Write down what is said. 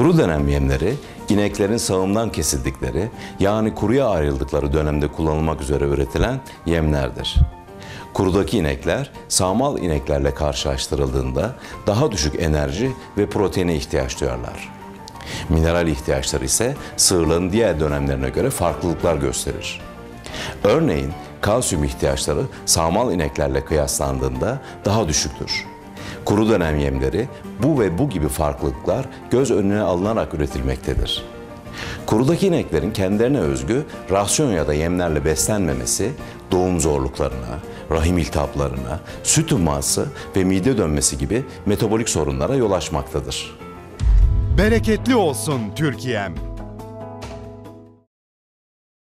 Kuru dönem yemleri ineklerin sağımdan kesildikleri yani kuruya ayrıldıkları dönemde kullanılmak üzere üretilen yemlerdir. Kurudaki inekler sağmal ineklerle karşılaştırıldığında daha düşük enerji ve proteine ihtiyaç duyarlar. Mineral ihtiyaçları ise sığırların diğer dönemlerine göre farklılıklar gösterir. Örneğin kalsiyum ihtiyaçları sağmal ineklerle kıyaslandığında daha düşüktür. Kuru dönem yemleri bu ve bu gibi farklılıklar göz önüne alınarak üretilmektedir. Kurudaki ineklerin kendilerine özgü rasyon ya da yemlerle beslenmemesi doğum zorluklarına, rahim iltihaplarına, süt umması ve mide dönmesi gibi metabolik sorunlara yol açmaktadır. Bereketli olsun Türkiye'm.